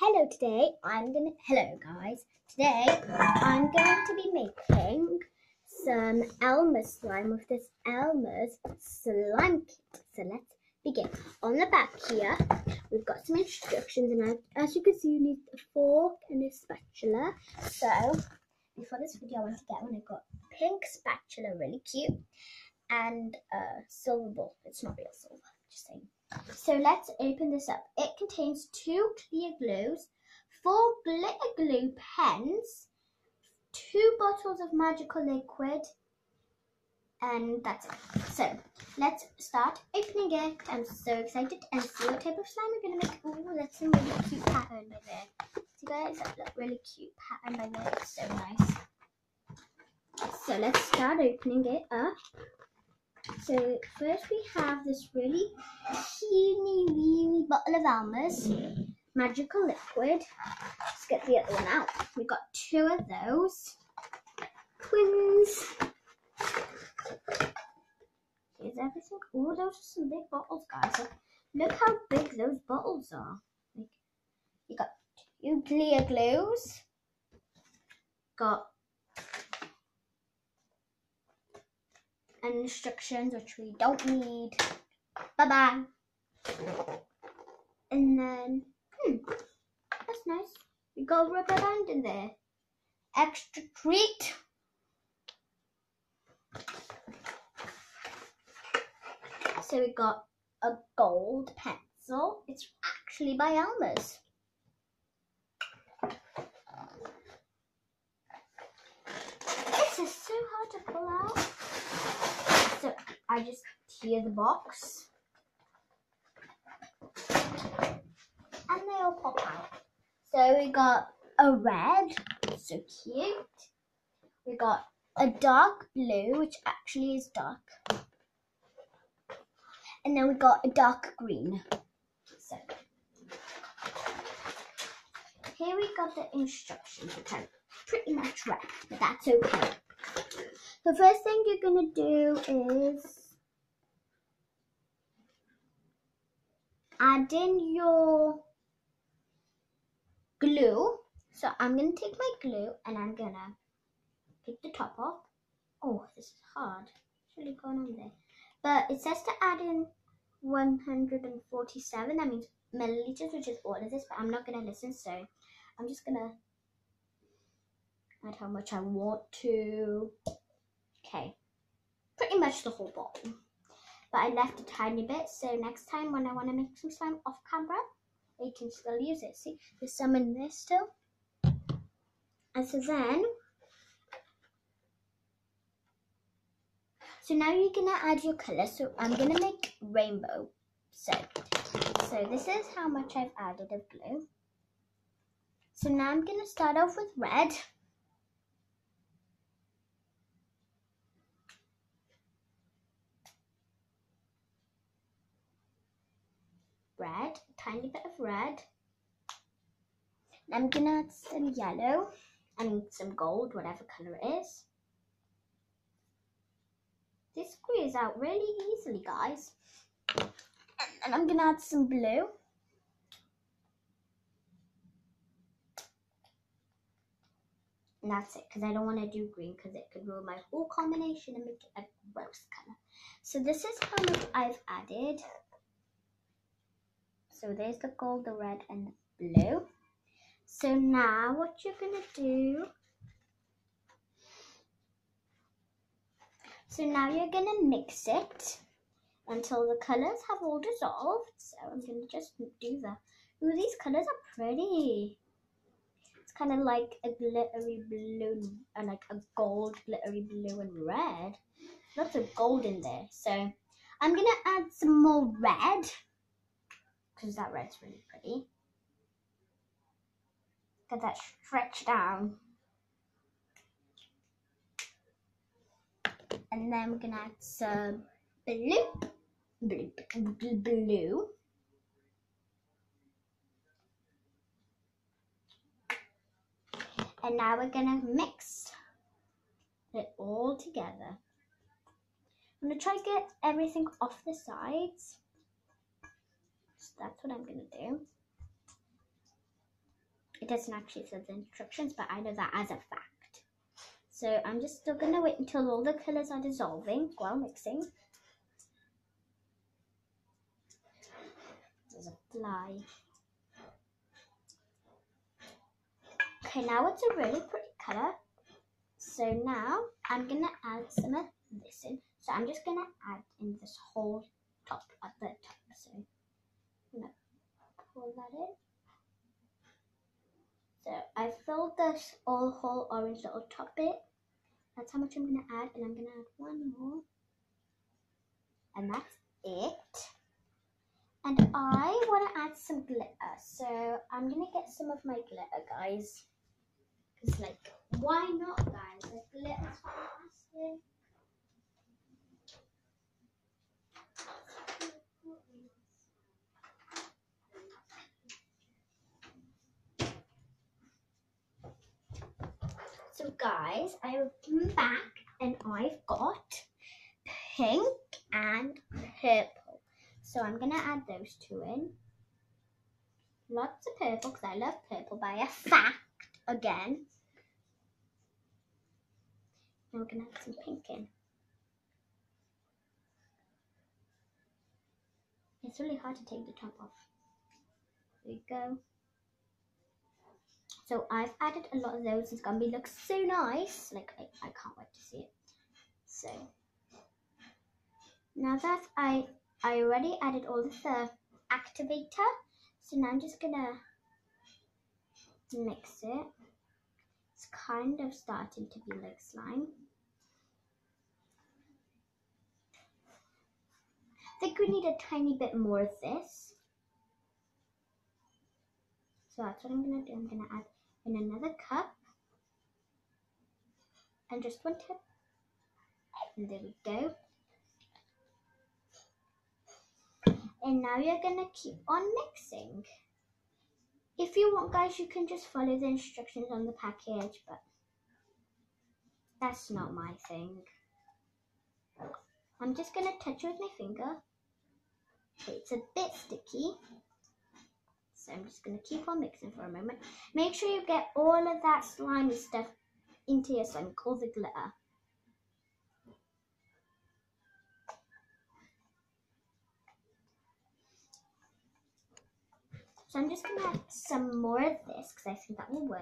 hello today I'm gonna hello guys. Today I'm going to be making some Elmer's slime with this Elmer's slime kit. So let's begin. On the back here we've got some instructions and as you can see you need a fork and a spatula. So before this video I want to get one I got pink spatula really cute and a silver bowl it's not real silver so let's open this up. It contains two clear glues, four glitter glue pens, two bottles of magical liquid, and that's it. So let's start opening it. I'm so excited and see what type of slime we're gonna make. Oh, that's a really cute pattern by there. See guys, that look really cute pattern by there. It's so nice. So let's start opening it up. So first we have this really teeny weeny bottle of Elmer's magical liquid. Let's get the other one out. We've got two of those. Twins. Here's everything. Oh, those are some big bottles, guys. Look how big those bottles are. Like, you got two clear glues. Got and instructions, which we don't need. Bye-bye. And then, hmm, that's nice. We got rubber band in there. Extra treat. So we got a gold pencil. It's actually by Elmer's. This is so hard to pull out. I just tear the box. And they all pop out. So we got a red, so cute. We got a dark blue, which actually is dark. And then we got a dark green. So here we got the instructions, which I pretty much read, but that's okay. The first thing you're going to do is add in your glue. So I'm going to take my glue and I'm going to take the top off. Oh, this is hard. What's really going on there? But it says to add in 147. That means milliliters, which is all of this. But I'm not going to listen. So I'm just going to add how much I want to. Okay. Pretty much the whole bottle but I left a tiny bit. So next time when I want to make some slime off camera, I can still use it. See, there's some in there still. And so then, so now you're gonna add your color. So I'm gonna make rainbow. So, so this is how much I've added of blue. So now I'm gonna start off with red. red, tiny bit of red. I'm gonna add some yellow and some gold, whatever color it is. This squeeze out really easily, guys. And I'm gonna add some blue. And that's it, because I don't want to do green, because it could ruin my whole combination and make it a gross color. So this is how much I've added. So there's the gold, the red, and the blue. So now what you're going to do, so now you're going to mix it until the colors have all dissolved. So I'm going to just do that. Ooh, these colors are pretty. It's kind of like a glittery blue and like a gold glittery blue and red. Lots of gold in there. So I'm going to add some more red because that red's really pretty. Get that stretch down. And then we're gonna add some blue, blue, blue, blue. And now we're gonna mix it all together. I'm gonna try to get everything off the sides that's what I'm gonna do. it doesn't actually say the instructions, but I know that as a fact. So I'm just still gonna wait until all the colours are dissolving while mixing. There's a fly. Okay, now it's a really pretty colour. So now I'm gonna add some of this in. So I'm just gonna add in this whole top at the top. So in. So I filled this all whole orange little top bit. That's how much I'm gonna add, and I'm gonna add one more. And that's it. And I want to add some glitter, so I'm gonna get some of my glitter, guys. Cause like, why not, guys? Like, glitter's fantastic. So guys, I'm back and I've got pink and purple. So I'm going to add those two in. Lots of purple because I love purple by a fact again. Now we're going to add some pink in. It's really hard to take the top off. There you go. So I've added a lot of those. It's gonna be look so nice. Like I, I can't wait to see it. So now that I I already added all the activator, so now I'm just gonna mix it. It's kind of starting to be like slime. I think we need a tiny bit more of this. So that's what I'm gonna do. I'm gonna add in another cup and just one tip. And there we go. And now you're gonna keep on mixing. If you want guys, you can just follow the instructions on the package, but that's not my thing. I'm just gonna touch it with my finger. It's a bit sticky. So I'm just going to keep on mixing for a moment. Make sure you get all of that slimy stuff into your slime, all the glitter. So I'm just going to add some more of this because I think that will work.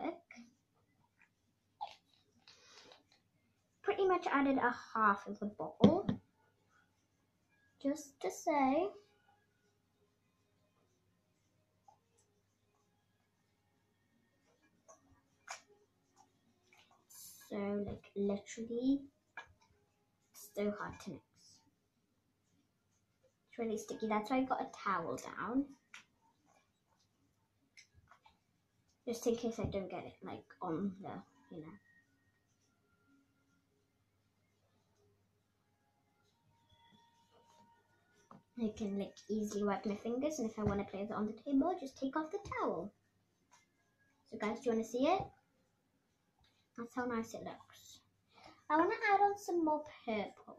Pretty much added a half of the bottle. Just to say. So like literally so hard to mix. It's really sticky. That's why I got a towel down. Just in case I don't get it like on the, you know. I can like easily wipe my fingers and if I want to place it on the table, just take off the towel. So guys, do you want to see it? That's how nice it looks. I want to add on some more purple.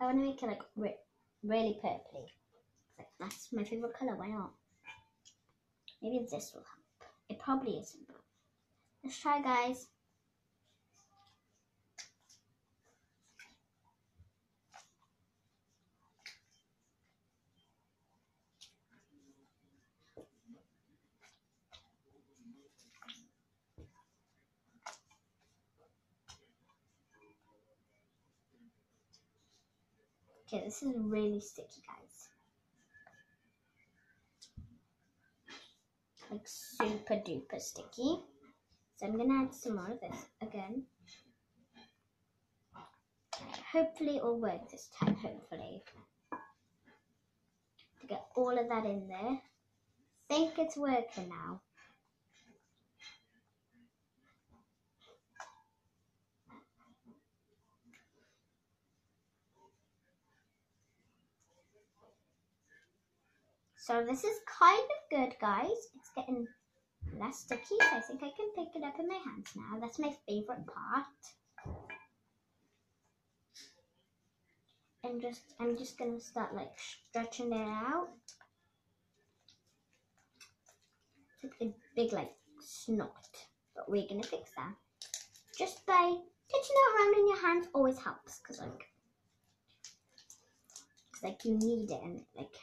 I want to make it like re really purpley. That's my favourite colour, why not? Maybe this will help. It probably isn't, let's try guys. Okay, this is really sticky, guys. Like super duper sticky. So I'm gonna add some more of this again. Hopefully it will work this time, hopefully. To get all of that in there. think it's working now. So this is kind of good, guys. It's getting less sticky, so I think I can pick it up in my hands now. That's my favorite part. And just, I'm just gonna start like stretching it out. It's a big like snot. But we're gonna fix that. Just by touching it around in your hands always helps because like it's like you need it and like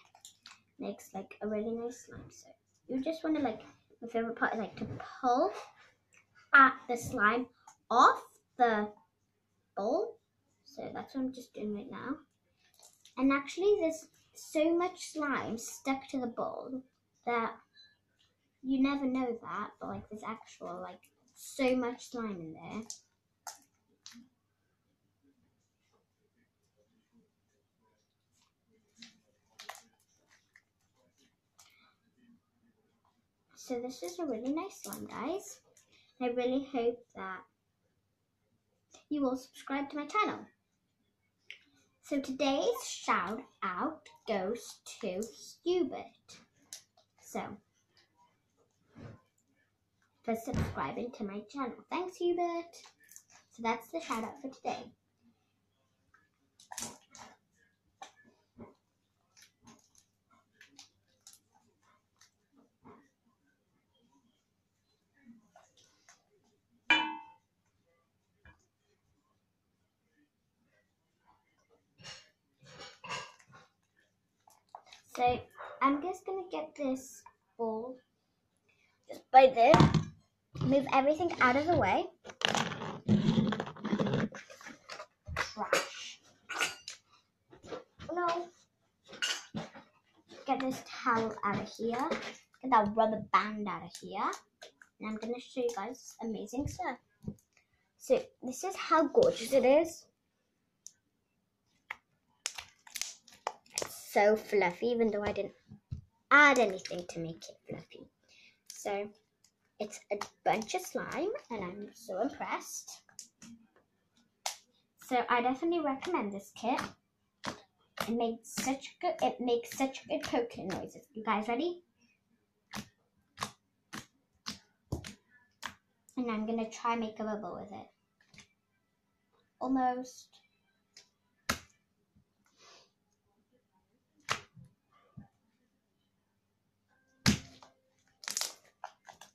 makes like a really nice slime. So you just want to like my favorite part is like to pull at the slime off the bowl. So that's what I'm just doing right now. And actually there's so much slime stuck to the bowl that you never know that, but like there's actual like so much slime in there. So this is a really nice one, guys. I really hope that you will subscribe to my channel. So today's shout out goes to Hubert. So, for subscribing to my channel. Thanks, Hubert. So that's the shout out for today. So I'm just gonna get this ball just by this. Move everything out of the way. Trash. No. Get this towel out of here. Get that rubber band out of here. And I'm gonna show you guys amazing stuff. So this is how gorgeous it is. So fluffy, even though I didn't add anything to make it fluffy. So it's a bunch of slime, and I'm so impressed. So I definitely recommend this kit. It makes such good. It makes such good poking noises. You guys ready? And I'm gonna try make a bubble with it. Almost.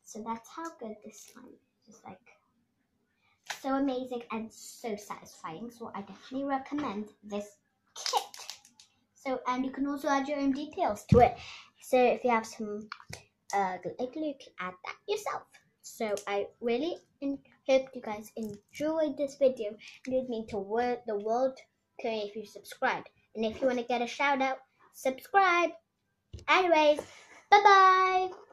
So that's how good this slime is. Just like so amazing and so satisfying. So I definitely recommend this kit. So and you can also add your own details to it. So if you have some uh, glue, you can add that yourself. So I really hope you guys enjoyed this video. It would mean to word the world to if you subscribed. And if you want to get a shout out, subscribe. Anyways, bye bye.